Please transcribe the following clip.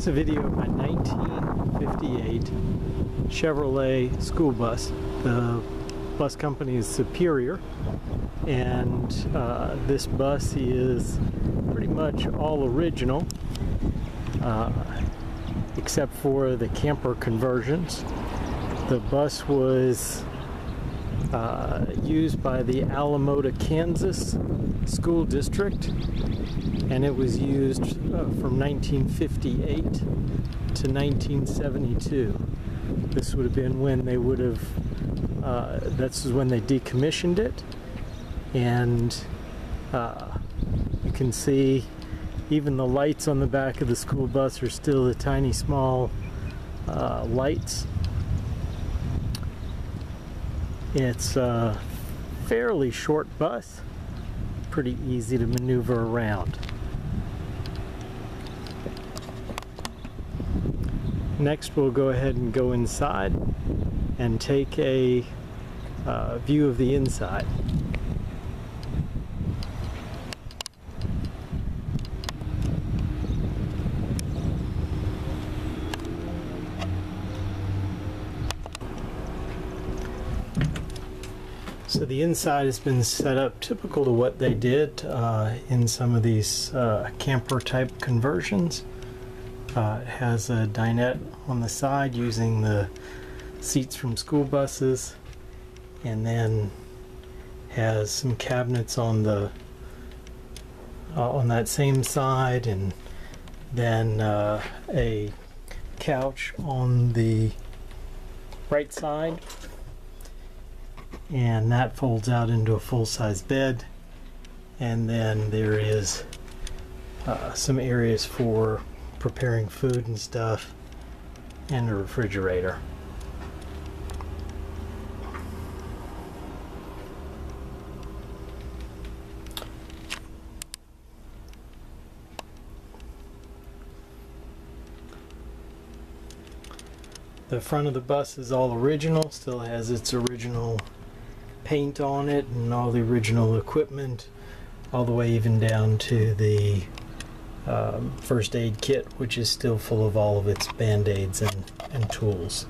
It's a video of my 1958 Chevrolet school bus. The bus company is Superior, and uh, this bus is pretty much all original, uh, except for the camper conversions. The bus was uh, used by the Alamota, Kansas school district, and it was used uh, from 1958 to 1972. This would have been when they would have, uh, this is when they decommissioned it, and uh, you can see even the lights on the back of the school bus are still the tiny small uh, lights it's a fairly short bus, pretty easy to maneuver around. Next we'll go ahead and go inside and take a uh, view of the inside. So the inside has been set up typical to what they did uh, in some of these uh, camper type conversions. Uh, it has a dinette on the side using the seats from school buses and then has some cabinets on the uh, on that same side and then uh, a couch on the right side and that folds out into a full-size bed. And then there is uh, some areas for preparing food and stuff and a refrigerator. The front of the bus is all original still has its original paint on it and all the original equipment all the way even down to the um, first aid kit which is still full of all of its band-aids and, and tools